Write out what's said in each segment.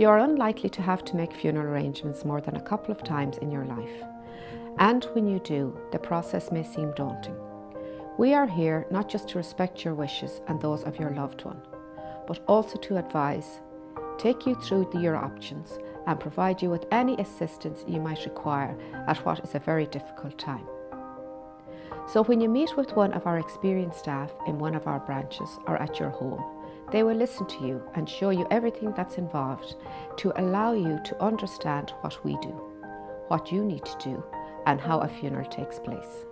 You are unlikely to have to make funeral arrangements more than a couple of times in your life. And when you do, the process may seem daunting. We are here not just to respect your wishes and those of your loved one, but also to advise, take you through your options, and provide you with any assistance you might require at what is a very difficult time. So, when you meet with one of our experienced staff in one of our branches or at your home, they will listen to you and show you everything that's involved to allow you to understand what we do, what you need to do, and how a funeral takes place.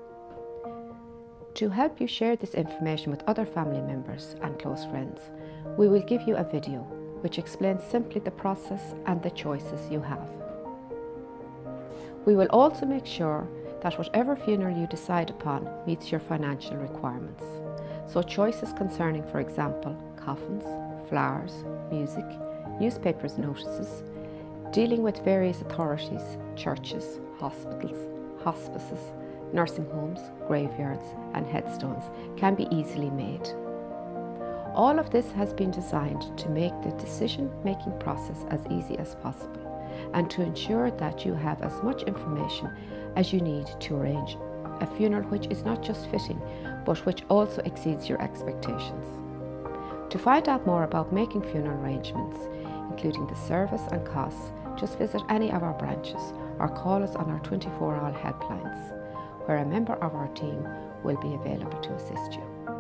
To help you share this information with other family members and close friends, we will give you a video which explains simply the process and the choices you have. We will also make sure that whatever funeral you decide upon meets your financial requirements. So choices concerning, for example, coffins, flowers, music, newspapers notices, dealing with various authorities, churches, hospitals, hospices, nursing homes, graveyards and headstones can be easily made. All of this has been designed to make the decision making process as easy as possible and to ensure that you have as much information as you need to arrange a funeral which is not just fitting but which also exceeds your expectations. To find out more about making funeral arrangements, including the service and costs, just visit any of our branches or call us on our 24 hour helplines, where a member of our team will be available to assist you.